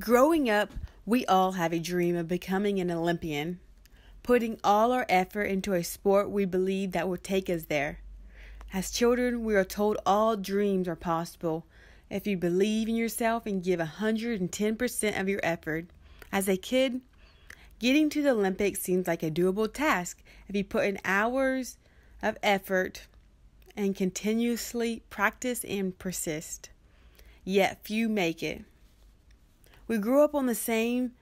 Growing up, we all have a dream of becoming an Olympian, putting all our effort into a sport we believe that will take us there. As children, we are told all dreams are possible if you believe in yourself and give 110% of your effort. As a kid, getting to the Olympics seems like a doable task if you put in hours of effort and continuously practice and persist. Yet few make it. We grew up on the same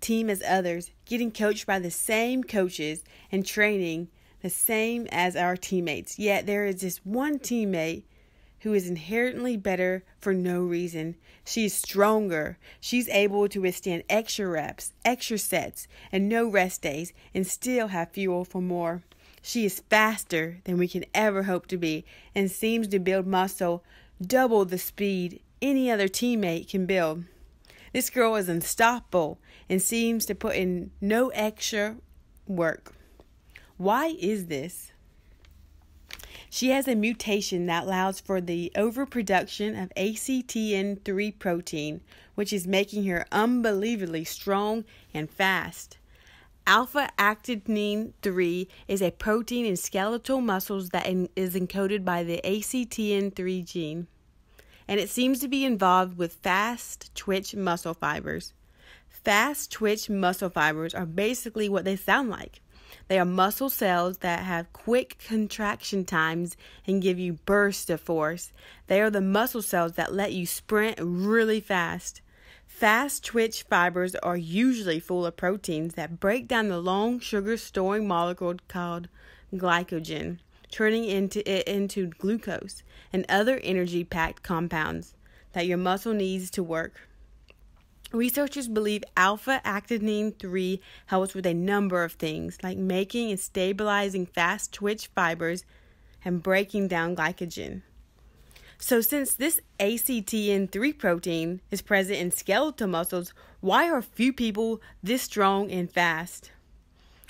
team as others, getting coached by the same coaches and training the same as our teammates. Yet there is this one teammate who is inherently better for no reason. She is stronger. She's able to withstand extra reps, extra sets, and no rest days and still have fuel for more. She is faster than we can ever hope to be and seems to build muscle double the speed any other teammate can build. This girl is unstoppable and seems to put in no extra work. Why is this? She has a mutation that allows for the overproduction of ACTN3 protein, which is making her unbelievably strong and fast. Alpha actinin 3 is a protein in skeletal muscles that is encoded by the ACTN3 gene and it seems to be involved with fast twitch muscle fibers. Fast twitch muscle fibers are basically what they sound like. They are muscle cells that have quick contraction times and give you bursts of force. They are the muscle cells that let you sprint really fast. Fast twitch fibers are usually full of proteins that break down the long sugar storing molecule called glycogen turning into it into glucose and other energy packed compounds that your muscle needs to work. Researchers believe alpha actinin 3 helps with a number of things, like making and stabilizing fast twitch fibers and breaking down glycogen. So, since this ACTN3 protein is present in skeletal muscles, why are few people this strong and fast?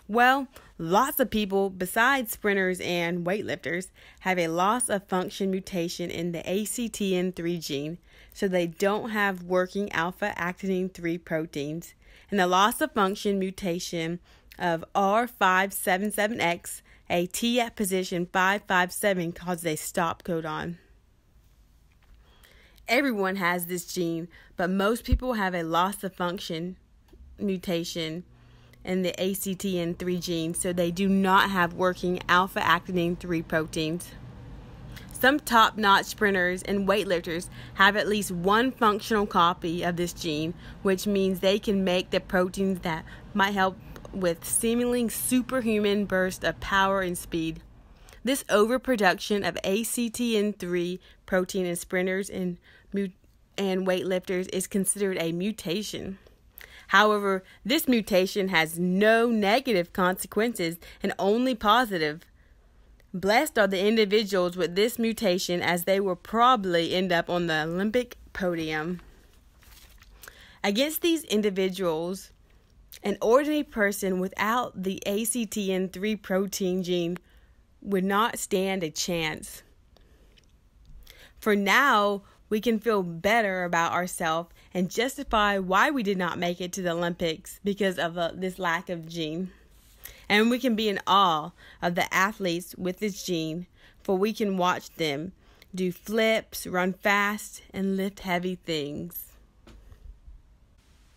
Well, lots of people, besides sprinters and weightlifters, have a loss of function mutation in the ACTN3 gene, so they don't have working alpha actinin 3 proteins. And the loss of function mutation of R577X, a T at position 557, causes a stop codon. Everyone has this gene, but most people have a loss of function mutation and the ACTN3 gene, so they do not have working alpha actinin 3 proteins. Some top notch sprinters and weightlifters have at least one functional copy of this gene, which means they can make the proteins that might help with seemingly superhuman bursts of power and speed. This overproduction of ACTN3 protein in sprinters and, and weightlifters is considered a mutation. However, this mutation has no negative consequences and only positive. Blessed are the individuals with this mutation as they will probably end up on the Olympic podium. Against these individuals, an ordinary person without the ACTN3 protein gene would not stand a chance. For now, we can feel better about ourselves and justify why we did not make it to the Olympics because of uh, this lack of gene. And we can be in awe of the athletes with this gene, for we can watch them do flips, run fast, and lift heavy things.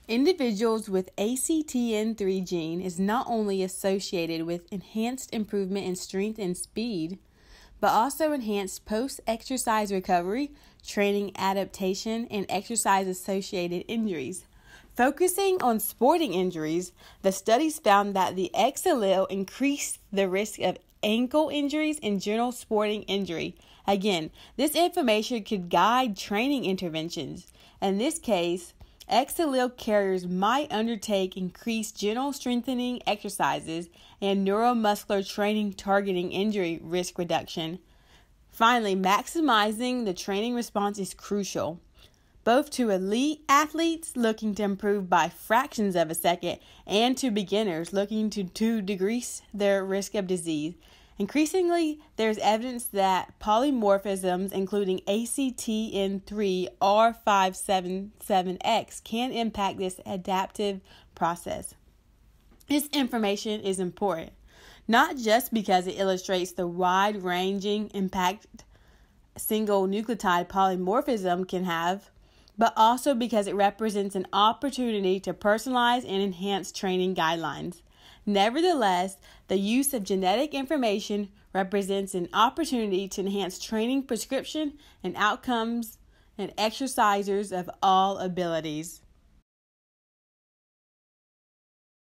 Individuals with ACTN3 gene is not only associated with enhanced improvement in strength and speed, but also enhanced post exercise recovery, training adaptation, and exercise associated injuries. Focusing on sporting injuries, the studies found that the X allele increased the risk of ankle injuries and general sporting injury. Again, this information could guide training interventions. In this case, Allele carriers might undertake increased general strengthening exercises and neuromuscular training targeting injury risk reduction. Finally, maximizing the training response is crucial, both to elite athletes looking to improve by fractions of a second and to beginners looking to, to decrease their risk of disease. Increasingly, there's evidence that polymorphisms, including ACTN3 R577X, can impact this adaptive process. This information is important, not just because it illustrates the wide ranging impact single nucleotide polymorphism can have, but also because it represents an opportunity to personalize and enhance training guidelines. Nevertheless, the use of genetic information represents an opportunity to enhance training prescription and outcomes and exercisers of all abilities.